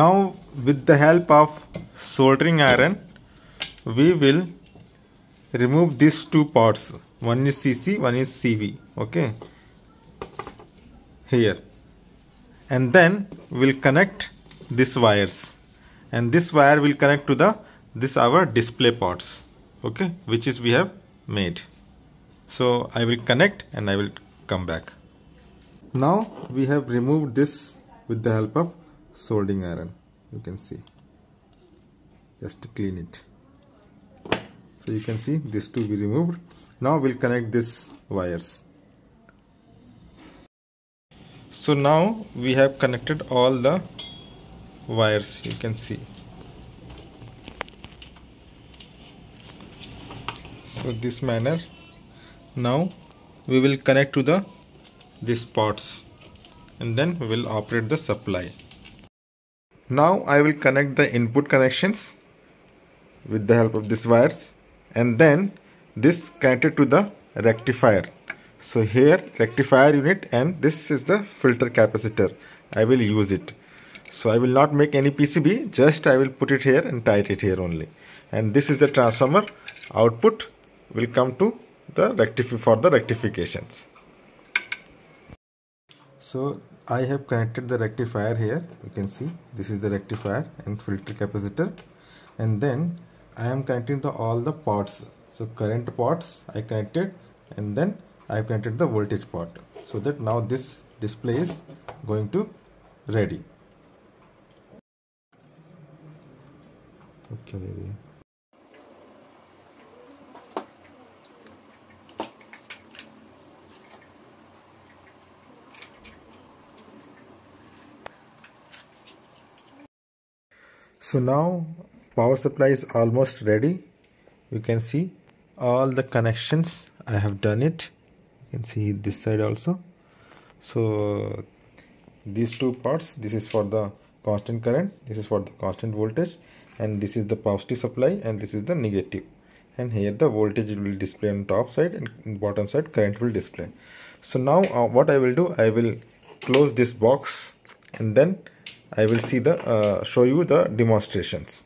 now with the help of soldering iron we will remove these two parts. One is cc one is cv okay? Here. And then we'll connect these wires. And this wire will connect to the this our display ports okay? Which is we have made. So I will connect and I will come back. Now we have removed this with the help of soldering iron. You can see. Just to clean it. So you can see this to be removed. Now we'll connect this wires. So now we have connected all the wires. You can see. So this manner. Now we will connect to the these pots and then we will operate the supply now I will connect the input connections with the help of these wires and then this connected to the rectifier. So here rectifier unit and this is the filter capacitor. I will use it. So I will not make any PCB just I will put it here and tie it here only. And this is the transformer. Output will come to the rectify for the rectifications. So I have connected the rectifier here. You can see this is the rectifier and filter capacitor. And then I am connecting the all the ports so current ports I connected and then I have connected the voltage port so that now this display is going to ready. Okay there so now power supply is almost ready. You can see all the connections. I have done it. You can see this side also. So these two parts this is for the constant current this is for the constant voltage and this is the positive supply and this is the negative. And here the voltage will display on top side and bottom side current will display. So now uh, what I will do I will close this box and then I will see the uh, show you the demonstrations.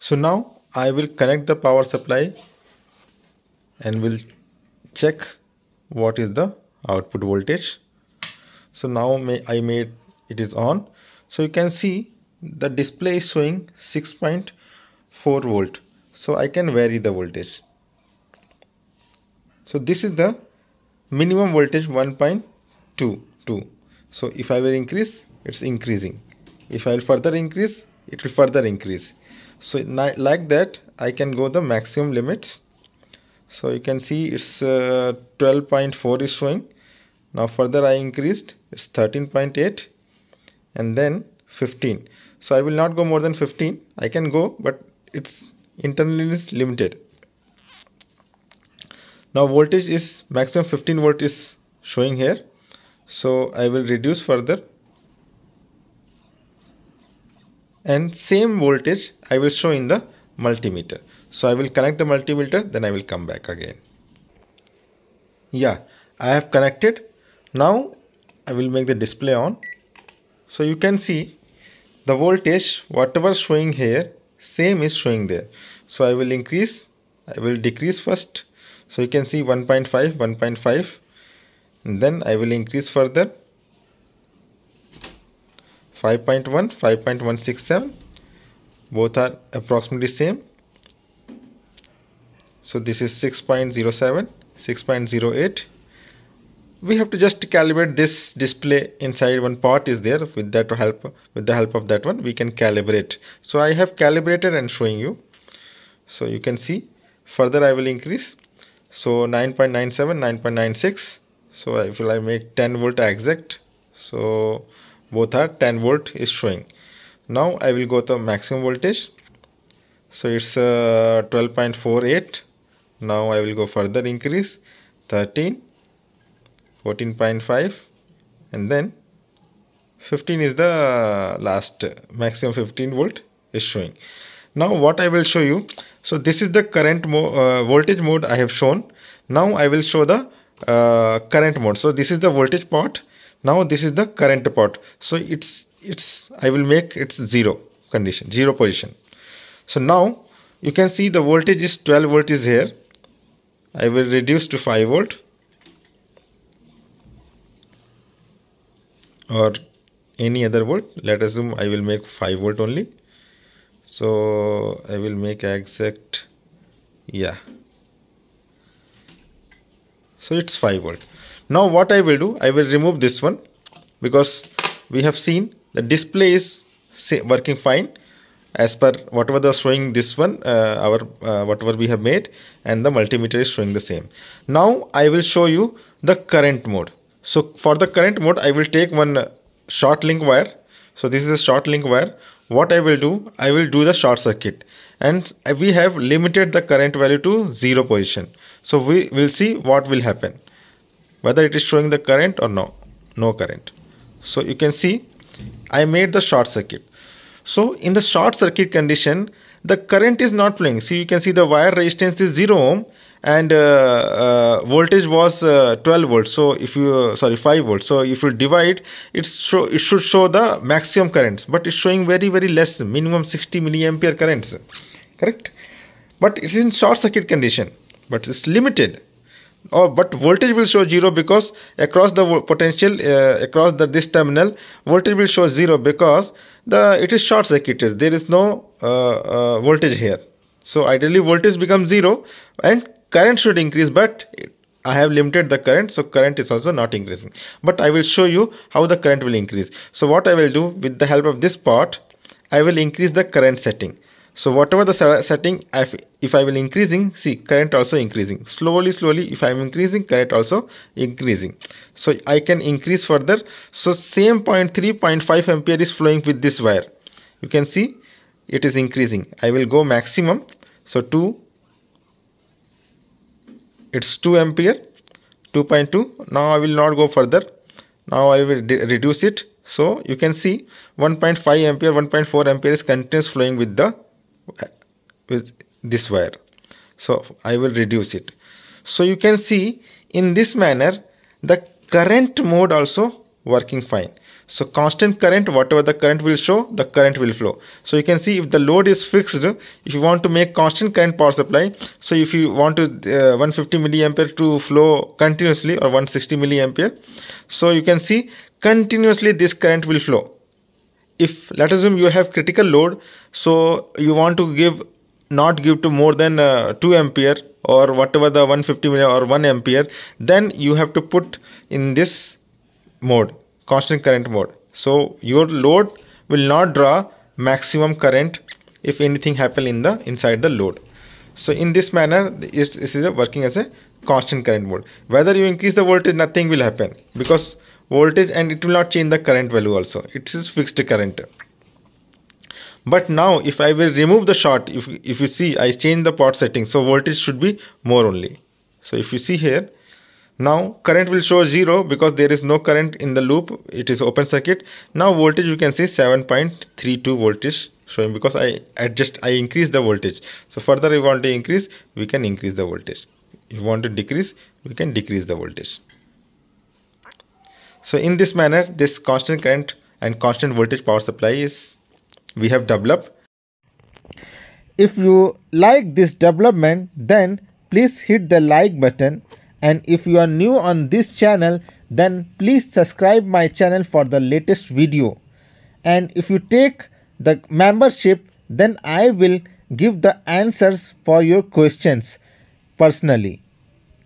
So now I will connect the power supply and we'll check what is the output voltage. So now I made it is on. So you can see the display is showing 6.4 volt. So I can vary the voltage. So this is the minimum voltage 1.22 so if I will increase it's increasing. If I will further increase it will further increase. So like that I can go the maximum limits so you can see it's 12.4 uh, is showing. Now further I increased it's 13.8 and then 15 so I will not go more than 15 I can go but it's internally is limited. Now voltage is maximum 15 volt is showing here. So I will reduce further. And same voltage I will show in the multimeter so I will connect the multimeter then I will come back again. Yeah I have connected. Now I will make the display on. So you can see the voltage whatever showing here same is showing there. So I will increase I will decrease first. So you can see 1.5 1.5 and then I will increase further. 5.1 5.167 both are approximately same so this is 6.07 6.08 we have to just calibrate this display inside one part is there. With that to help with the help of that one we can calibrate. So I have calibrated and showing you. So you can see. Further I will increase. So 9.97 9.96 so if I make 10 volt exact. So both are 10 volt is showing. Now I will go to maximum voltage. So it's uh, 12.48 now I will go further increase 13 14.5 and then 15 is the last maximum 15 volt is showing. Now what I will show you so this is the current mo uh, voltage mode I have shown. Now I will show the uh, current mode. So this is the voltage part. Now this is the current part. So it's it's I will make it's zero condition zero position. So now you can see the voltage is 12 volt is here I will reduce to 5 volt. Or any other volt. Let us assume I will make 5 volt only. So I will make exact yeah. So it's 5 volt. Now what I will do I will remove this one because we have seen the display is working fine as per whatever the showing this one uh, our uh, whatever we have made and the multimeter is showing the same. Now I will show you the current mode. So for the current mode I will take one short link wire. So this is a short link wire. What I will do I will do the short circuit. And we have limited the current value to zero position. So we will see what will happen. Whether it is showing the current or no no current. So you can see I made the short circuit so in the short circuit condition the current is not flowing. See you can see the wire resistance is 0 ohm and uh, uh, voltage was uh, 12 volts. So if you uh, sorry 5 volts. So if you divide it show it should show the maximum currents but it's showing very very less minimum 60 milliampere currents. Correct? But it is in short circuit condition but it's limited or but voltage will show zero because across the potential uh, across the this terminal voltage will show zero because the it is short circuited there is no uh, uh, voltage here. So ideally voltage becomes zero and current should increase but I have limited the current so current is also not increasing. But I will show you how the current will increase. So what I will do with the help of this part I will increase the current setting so whatever the setting if, if I will increasing see current also increasing. Slowly slowly if I am increasing current also increasing. So I can increase further. So same 0.3 0.5 ampere is flowing with this wire. You can see it is increasing. I will go maximum. So 2 it's 2 ampere 2.2 now I will not go further. Now I will reduce it. So you can see 1.5 ampere 1.4 ampere is continuous flowing with the with this wire. So I will reduce it. So you can see in this manner the current mode also working fine. So constant current whatever the current will show the current will flow. So you can see if the load is fixed if you want to make constant current power supply so if you want to uh, 150 milliampere to flow continuously or 160 milliampere so you can see continuously this current will flow if let us assume you have critical load so you want to give not give to more than uh, 2 ampere or whatever the 150 million or 1 ampere then you have to put in this mode constant current mode. So your load will not draw maximum current if anything happen in the inside the load. So in this manner this is working as a constant current mode. Whether you increase the voltage nothing will happen because voltage and it will not change the current value also. It is fixed current. But now if i will remove the short if if you see i change the pot setting so voltage should be more only. So if you see here now current will show 0 because there is no current in the loop. It is open circuit. Now voltage you can see 7.32 voltage showing because I adjust I increase the voltage. So further we want to increase we can increase the voltage. If you want to decrease we can decrease the voltage so in this manner this constant current and constant voltage power supply is we have developed if you like this development then please hit the like button and if you are new on this channel then please subscribe my channel for the latest video and if you take the membership then I will give the answers for your questions personally.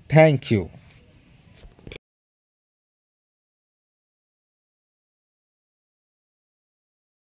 Thank you.